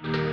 you